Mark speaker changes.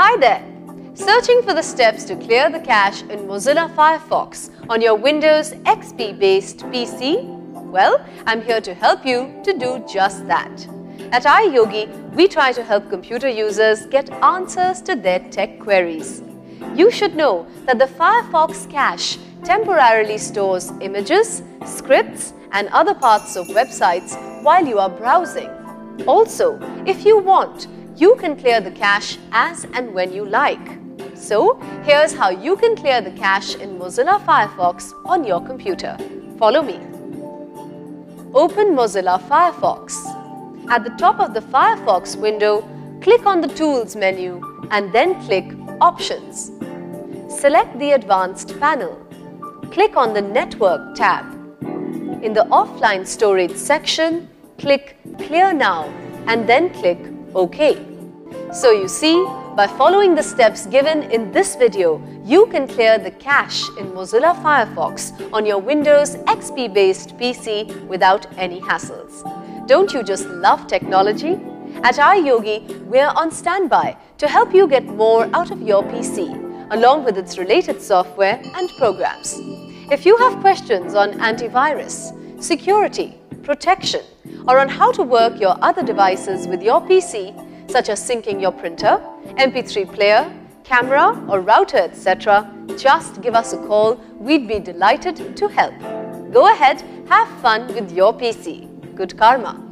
Speaker 1: Hi there! Searching for the steps to clear the cache in Mozilla Firefox on your Windows XP based PC? Well, I'm here to help you to do just that. At iYogi, we try to help computer users get answers to their tech queries. You should know that the Firefox cache temporarily stores images, scripts, and other parts of websites while you are browsing. Also, if you want, you can clear the cache as and when you like. So, here's how you can clear the cache in Mozilla Firefox on your computer. Follow me. Open Mozilla Firefox. At the top of the Firefox window, click on the Tools menu and then click Options. Select the Advanced panel. Click on the Network tab. In the Offline Storage section, click Clear Now and then click OK. So you see, by following the steps given in this video, you can clear the cache in Mozilla Firefox on your Windows XP-based PC without any hassles. Don't you just love technology? At iYogi, we're on standby to help you get more out of your PC, along with its related software and programs. If you have questions on antivirus, security, protection, or on how to work your other devices with your PC, such as syncing your printer, MP3 player, camera or router etc., just give us a call. We'd be delighted to help. Go ahead, have fun with your PC. Good karma.